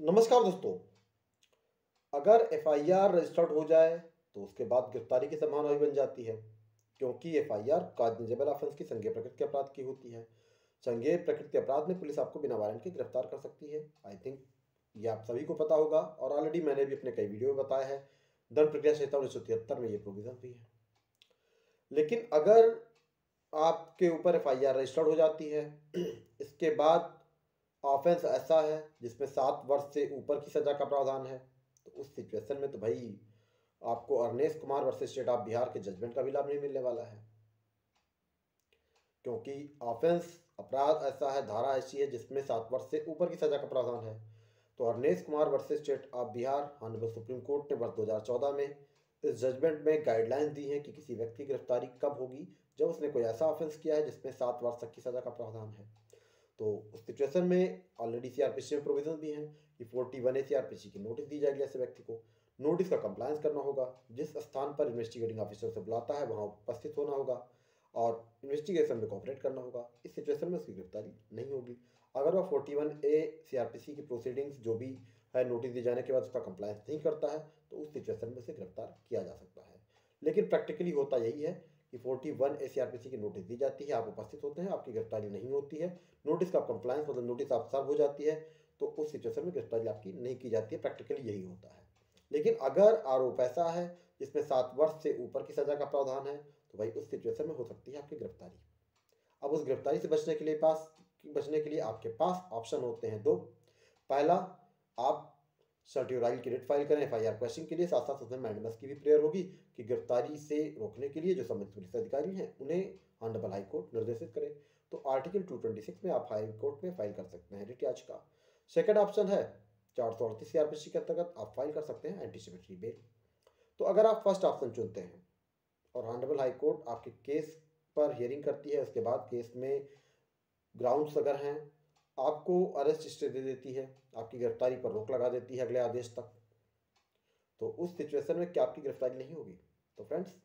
नमस्कार दोस्तों। अगर एफआईआर रजिस्टर्ड हो जाए तो उसके बाद गिरफ्तारी की संभावना भी बन जाती है, क्योंकि एफआईआर कागनिजेबल ऑफेंस की संज्ञेय प्रकृति के अपराध की होती है। संज्ञेय प्रकृति अपराध में पुलिस आपको बिना वारंट के गिरफ़्तार कर सकती है। आई थिंक ये आप सभी को पता होगा, और ऑलरेडी मैंने भी अपने कई वीडियो में बताया है, दंड प्रक्रिया संहिता उन्नीस सौ तिहत्तर में ये प्रोविज़न भी है। लेकिन अगर आपके ऊपर एफआईआर रजिस्टर्ड हो जाती है, इसके बाद ऑफेंस ऐसा है जिसमें सात वर्ष से ऊपर की सज़ा का प्रावधान है। तो उस सिचुएशन में तो भाई आपको Arnesh Kumar versus state of Bihar के जजमेंट का भी लाभ नहीं मिलने वाला है। क्योंकि ऑफेंस अपराध ऐसा है, धारा ऐसी है जिसमें सात वर्ष से ऊपर की सज़ा का प्रावधान है। तो Arnesh Kumar versus state of Bihar honourable supreme court ने वर्ष 2014 में इस जजमेंट में गाइडलाइंस दी हैं कि किसी व्यक्ति की गिरफ्तारी कब होगी, जब उसने कोई ऐसा ऑफेंस किया है जिसमें सात वर्ष तक की सज़ा का प्रावधान है। तो उस सिचुएशन में ऑलरेडी सीआरपीसी में प्रोविज़न भी हैं। कि फोर्टी वन ए सीआरपीसी की नोटिस दी जाएगी ऐसे व्यक्ति को नोटिस का कंप्लायंस करना होगा। जिस स्थान पर इन्वेस्टिगेटिंग ऑफिसर से बुलाता है, वहाँ उपस्थित होना होगा और इन्वेस्टिगेशन में कॉपरेट करना होगा। इस सिचुएशन में उसकी गिरफ्तारी नहीं होगी। अगर वह फोर्टी वन ए सी की प्रोसीडिंग्स जो भी है नोटिस दिए जाने के बाद उसका कंप्लायंस नहीं करता है तो उस सिचुएशन में उसे गिरफ़्तार किया जा सकता है। लेकिन प्रैक्टिकली होता यही है कि फोर्टी वन ए की नोटिस दी जाती है, आप उपस्थित होते हैं, आपकी गिरफ्तारी नहीं होती है। नोटिस का कंप्लायंस मतलब नोटिस आप सर्व हो जाती है तो उस सिचुएशन में गिरफ्तारी आपकी नहीं की जाती है प्रैक्टिकली यही होता है। लेकिन अगर आरोप ऐसा है, जिसमें सात वर्ष से ऊपर की सज़ा का प्रावधान है तो भाई उस सिचुएशन में हो सकती है आपकी गिरफ्तारी। अब उस गिरफ्तारी से बचने के लिए पास, बचने के लिए आपके पास ऑप्शन होते हैं दो। पहला, आप सर्टिवराइल की रेट फ़ाइल करें एफ़ आई आर के लिए साथ साथ उसमें मैंडमस की भी प्रेयर होगी कि गिरफ्तारी से रोकने के लिए जो संबंधित पुलिस अधिकारी हैं, उन्हें ऑनरेबल हाई कोर्ट निर्देशित करें। तो आर्टिकल 226 में आप हाई कोर्ट में फ़ाइल कर सकते हैं रिट याचिका। सेकेंड ऑप्शन है, चार सौ अड़तीस के अंतर्गत आप फ़ाइल कर सकते हैं एंटीसिपेटरी बेल। तो अगर आप फ़र्स्ट ऑप्शन चुनते हैं और ऑनरेबल हाई कोर्ट आपके केस पर हियरिंग करती है, उसके बाद केस में ग्राउंड्स अगर हैं आपको अरेस्ट स्टे दे देती है, आपकी गिरफ्तारी पर रोक लगा देती है अगले आदेश तक। तो उस सिचुएशन में क्या आपकी गिरफ्तारी नहीं होगी? तो फ्रेंड्स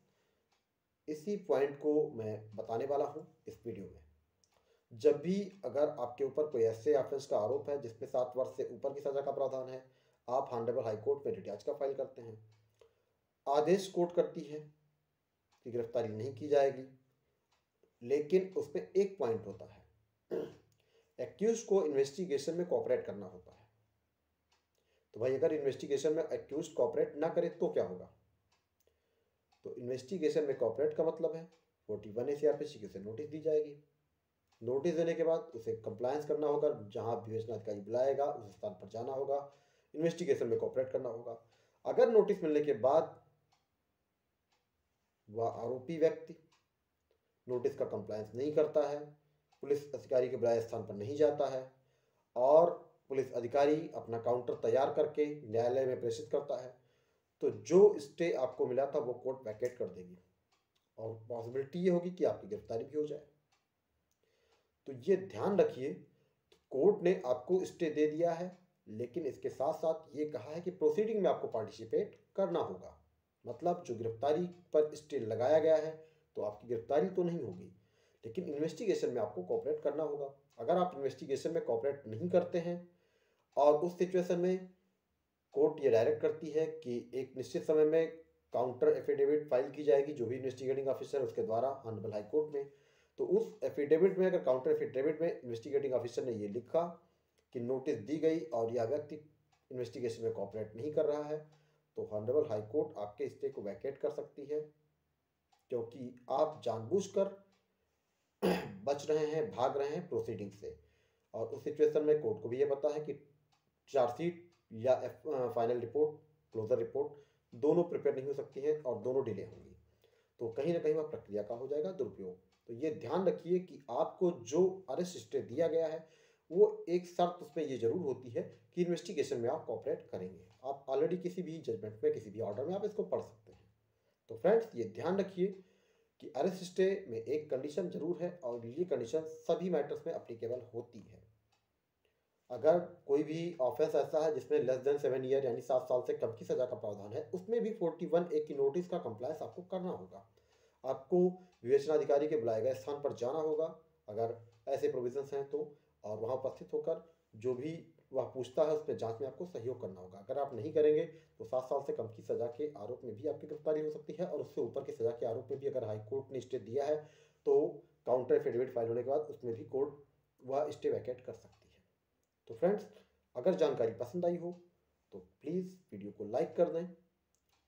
इसी पॉइंट को मैं बताने वाला हूँ इस वीडियो में। जब भी अगर आपके ऊपर कोई ऐसे ऑफेंस का आरोप है, जिसमें सात वर्ष से ऊपर की सज़ा का प्रावधान है, आप हाई हाईकोर्ट में रिटाच का फ़ाइल करते हैं। आदेश कोर्ट करती है कि गिरफ्तारी नहीं की जाएगी, लेकिन उसमें एक पॉइंट होता है। एक्यूज को इन्वेस्टिगेशन में कॉपरेट करना होता है। तो भाई अगर इन्वेस्टिगेशन में एक्यूज कॉपरेट ना करे तो क्या होगा? तो इन्वेस्टिगेशन में कॉपरेट का मतलब है, forty one A C R P उसे नोटिस दी जाएगी। नोटिस देने के बाद उसे कंप्लायंस करना होगा, जहाँ विवेचना अधिकारी बुलाएगा, उस स्थान पर जाना होगा, इन्वेस्टिगेशन में कॉपरेट करना होगा। अगर नोटिस मिलने के बाद वह आरोपी व्यक्ति नोटिस का कंप्लायंस नहीं करता है पुलिस अधिकारी के बुलाए स्थान पर नहीं जाता है और पुलिस अधिकारी अपना काउंटर तैयार करके न्यायालय में प्रेषित करता है। तो जो स्टे आपको मिला था वो कोर्ट वैकेट कर देगी और पॉसिबिलिटी ये होगी कि आपकी गिरफ्तारी भी हो जाए। तो ये ध्यान रखिए कि कोर्ट ने आपको स्टे दे दिया है, लेकिन इसके साथ साथ ये कहा है कि प्रोसीडिंग में आपको पार्टिसिपेट करना होगा। मतलब जो गिरफ्तारी पर स्टे लगाया गया है तो आपकी गिरफ्तारी तो नहीं होगी। लेकिन इन्वेस्टिगेशन में आपको कॉपरेट करना होगा। अगर आप इन्वेस्टिगेशन में कॉपरेट नहीं करते हैं, और उस सिचुएशन में कोर्ट ये डायरेक्ट करती है कि एक निश्चित समय में काउंटर एफिडेविट फ़ाइल की जाएगी, जो भी इन्वेस्टिगेटिंग ऑफिसर उसके द्वारा ऑनरेबल हाई कोर्ट में। तो उस एफिडेविट में, अगर काउंटर एफिडेविट में इन्वेस्टिगेटिंग ऑफिसर ने ये लिखा कि नोटिस दी गई, और यह व्यक्ति इन्वेस्टिगेशन में कॉपरेट नहीं कर रहा है तो ऑनरेबल हाई कोर्ट आपके स्टे को वैकेट कर सकती है, क्योंकि आप जानबूझकर बच रहे हैं, भाग रहे हैं प्रोसीडिंग से। और उस सिचुएशन में कोर्ट को भी ये पता है कि चार्जशीट या फाइनल रिपोर्ट क्लोजर रिपोर्ट दोनों प्रिपेयर नहीं हो सकती हैं और दोनों डिले होंगी। तो कहीं ना कहीं वह प्रक्रिया का हो जाएगा दुरुपयोग। तो ये ध्यान रखिए कि आपको जो अरेस्ट स्टे दिया गया है, वो एक शर्त उसमें ये ज़रूर होती है कि इन्वेस्टिगेशन में आप कॉपरेट करेंगे। आप ऑलरेडी किसी भी जजमेंट में, किसी भी ऑर्डर में आप इसको पढ़ सकते हैं। तो फ्रेंड्स ये ध्यान रखिए कि अरेस्ट स्टे में एक कंडीशन ज़रूर है और ये कंडीशन सभी मैटर्स में अप्लीकेबल होती है। अगर कोई भी ऑफेंस ऐसा है जिसमें लेस देन सेवन ईयर यानी सात साल से कम की सज़ा का प्रावधान है, उसमें भी फोर्टी वन ए की नोटिस का कंप्लायंस आपको करना होगा। आपको विवेचनाधिकारी के बुलाए गए स्थान पर जाना होगा। अगर ऐसे प्रोविजंस हैं तो और वहाँ उपस्थित होकर जो भी वह पूछता है उसमें जाँच में आपको सहयोग करना होगा। अगर आप नहीं करेंगे तो सात साल से कम की सजा के आरोप में भी आपकी गिरफ्तारी हो सकती है और उससे ऊपर की सजा के आरोप में भी अगर हाईकोर्ट ने स्टे दिया है तो काउंटर एफिडेविट फ़ाइल होने के बाद उसमें भी कोर्ट वह स्टे वैकेट कर सकती है। तो फ्रेंड्स, अगर जानकारी पसंद आई हो तो प्लीज़ वीडियो को लाइक कर दें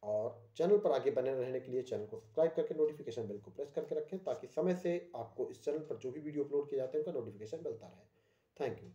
और चैनल पर आगे बने रहने के लिए चैनल को सब्सक्राइब करके नोटिफिकेशन बेल को प्रेस करके रखें, ताकि समय से आपको इस चैनल पर जो भी वीडियो अपलोड किए जाते हैं, उनका नोटिफिकेशन मिलता रहे। Thank you.